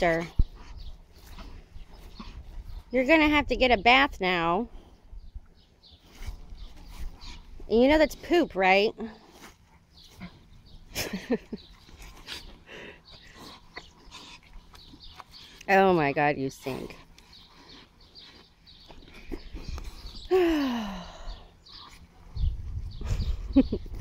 You're gonna have to get a bath now. And you know that's poop, right? oh my god, you stink.